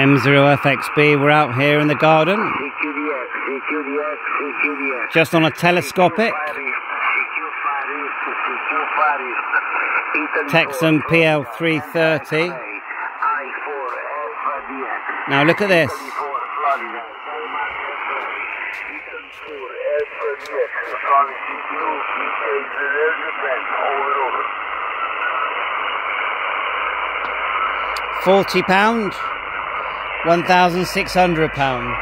M0FXB, we're out here in the garden. Just on a telescopic. Tecsun PL330. Now look at this. Forty pound, one thousand six hundred pound.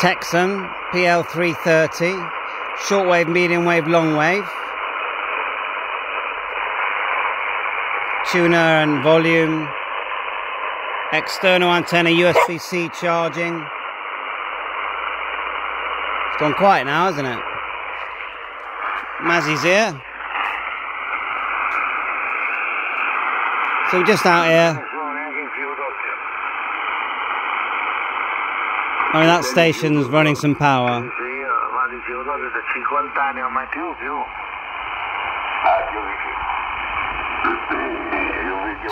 Tecsun PL330, shortwave, medium wave, long wave. Tuner and volume. External antenna, USB-C charging. It's gone quiet now, isn't it? Mazzy's here. So we're just out here. I mean, that station's running some power.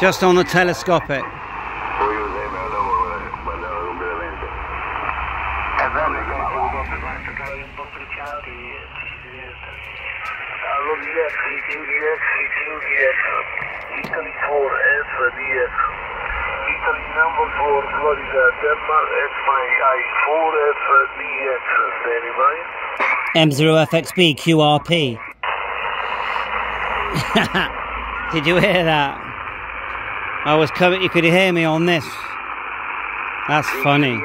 Just on the telescopic. Italy 4 FDX. Italy number 4 Florida Denmark XMI 4 FDX standing by. M0FXB QRP. Did you hear that? I was coming, you could hear me on this. That's funny.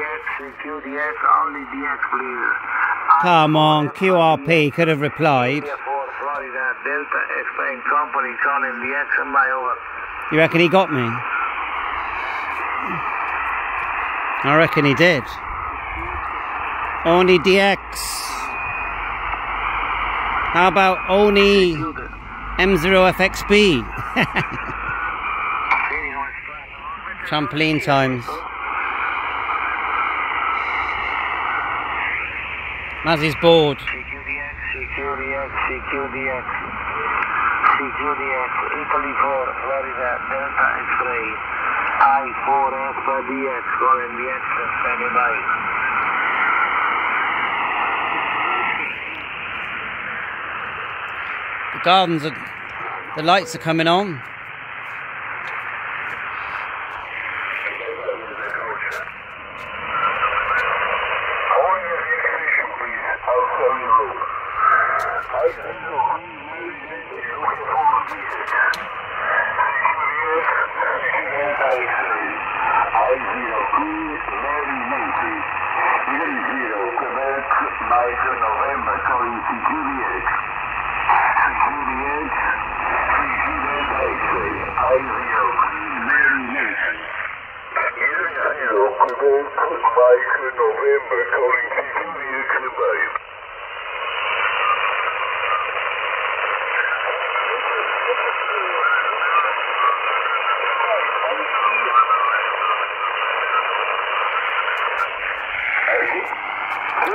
QDX, only DX please. Come on, QRP could have replied. Florida Delta X-Plane Company calling DX and over. You reckon he got me? I reckon he did. Only DX. How about only M0FXB? Trampoline times. Mazzy's bored. Italy 4, Florida, Delta X-Ray. I4 FDX, calling DX, standing by. The gardens are, the lights are coming on. Hold your station, please. I'll tell you road. I see you. Looking for DX. CQDX, CQDX, I zero, Queen Mary Nancy. Italy zero, Quebec, Mike November, calling CQDX. CQDX, CQDX, X-ray. I zero, Queen Mary Nancy. Italy zero, Quebec, Mike November, calling CQDX, goodbye.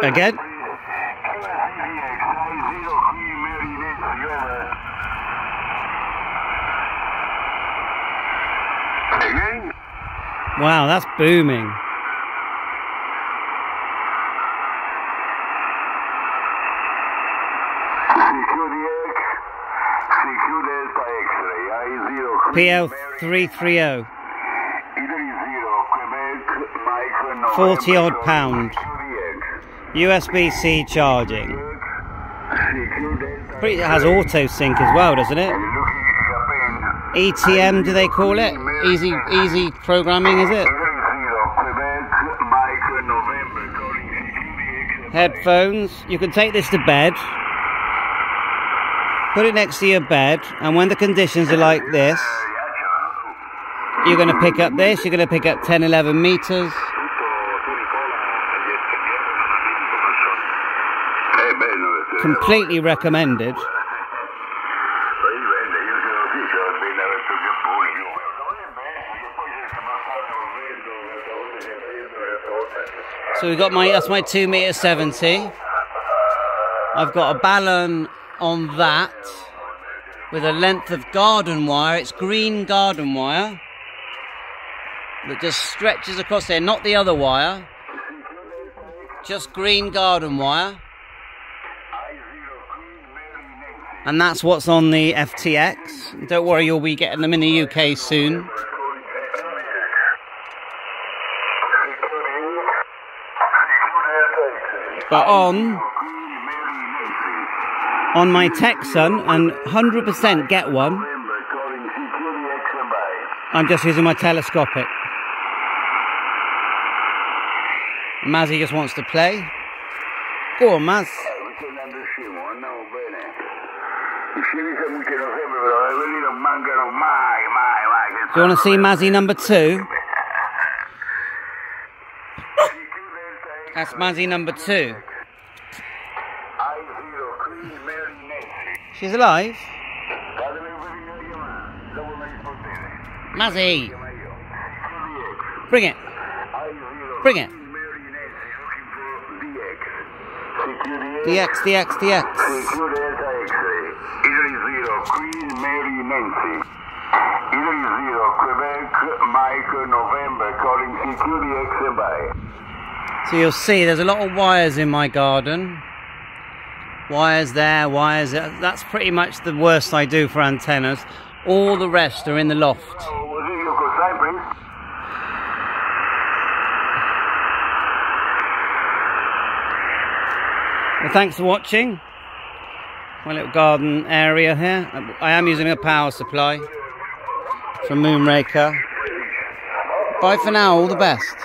Again? Again? Wow, that's booming. PO330. 40 odd pound. USB C charging. It has auto sync as well, doesn't it? ETM, do they call it? Easy, easy programming, is it? Headphones. You can take this to bed. Put it next to your bed, and when the conditions are like this, you're going to pick up this. You're going to pick up 10, 11 meters. Completely recommended. So we've got my that's my two meter seventy. I've got a balun on that with a length of garden wire. It's green garden wire that just stretches across there, not the other wire. Just green garden wire. And that's what's on the FTX. Don't worry, you'll be getting them in the UK soon. But on on my Tecsun and 100% get one, I'm just using my telescopic. Mazzy just wants to play. Go on, Maz. Do you want to see Mazzy number two? That's Mazzy number two. She's alive? Mazzy! Bring it! Bring it! DX, DX, DX. CQ Delta X-ray. Italy zero, Queen Mary Nancy. Italy zero, Quebec Mike November calling security X by. So you'll see there's a lot of wires in my garden. Wires there, wires there. That's pretty much the worst I do for antennas. All the rest are in the loft. Oh, was it your callsign, please? Well, thanks for watching. My little garden area here. I am using a power supply from Moonraker. Bye for now, all the best.